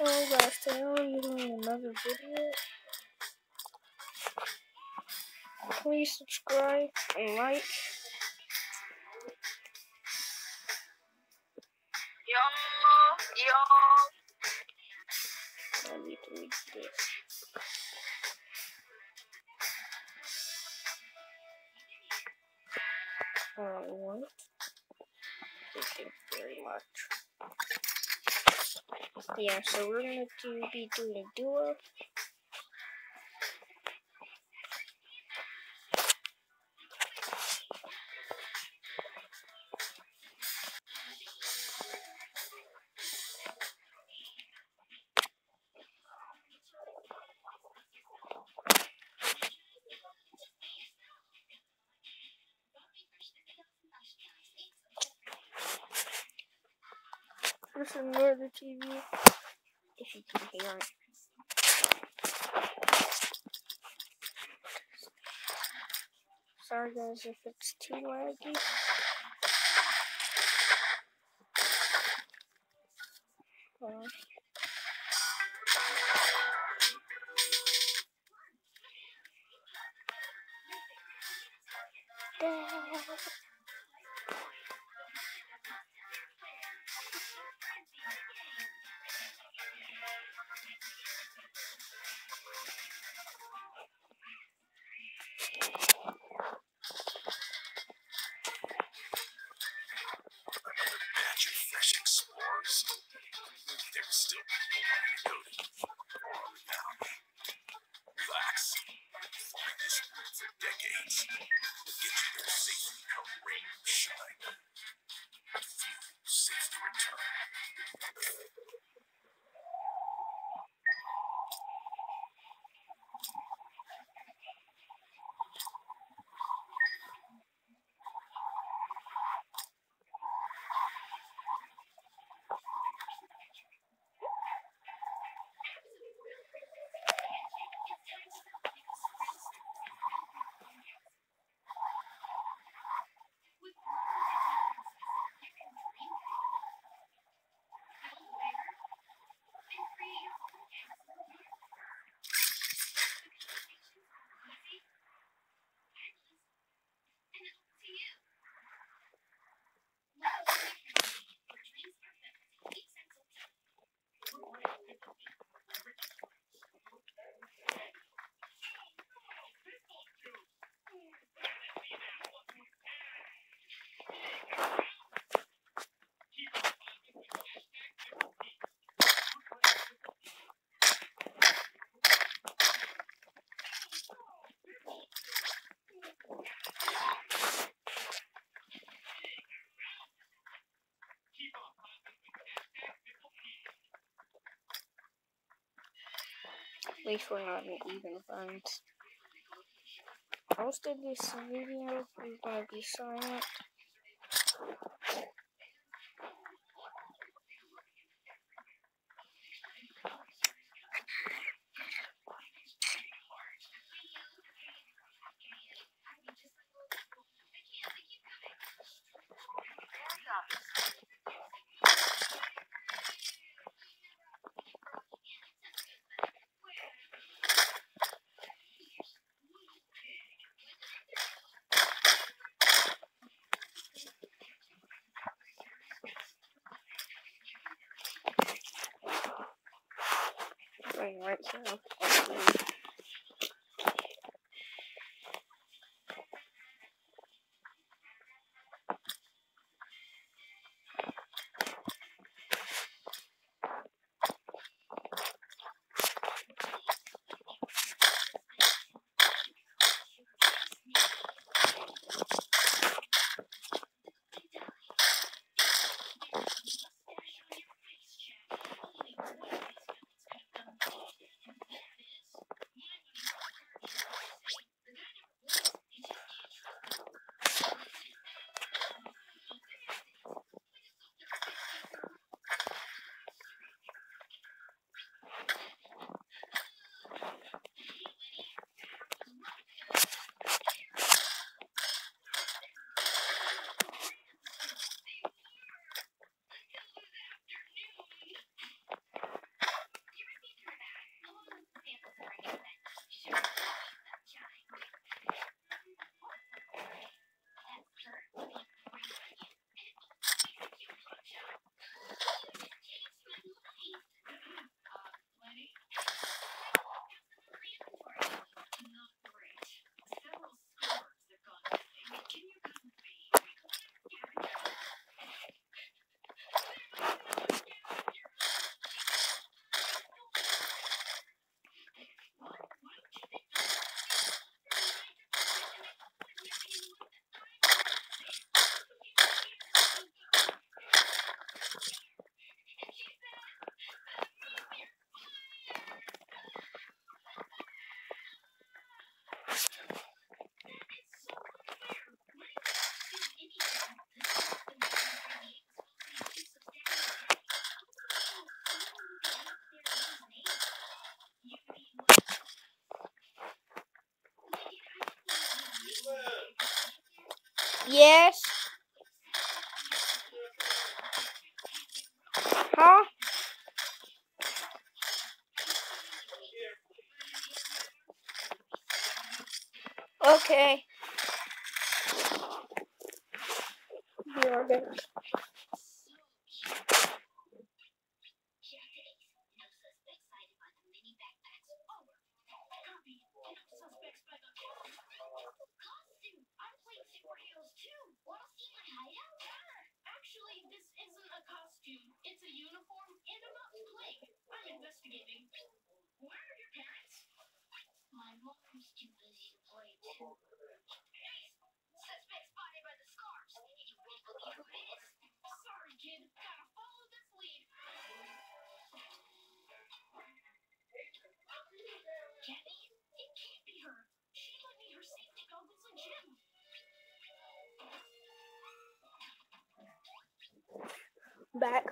Hello guys, today I'm doing another video. Please subscribe and like. Yo, yo. I need to read this. Alright. Thank you very much. Yeah, so we're gonna do, be doing a duo. Just ignore the TV if you can hear it. Sorry guys if it's too laggy. Batch for decades. Get you there safely least we're not in even funds. Most of this video is gonna be silent. Right, so. Okay. Back.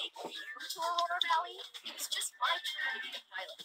Take you to Aurora Valley? It was just my turn to be the pilot.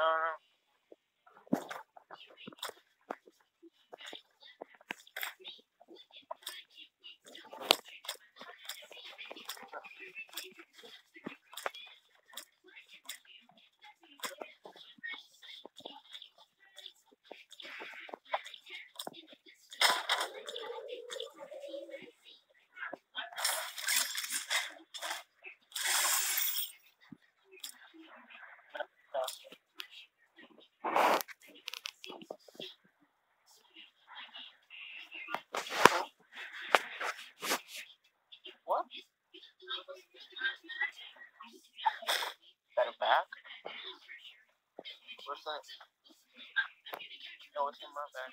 no, no, Bag.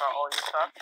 Are all your stuff?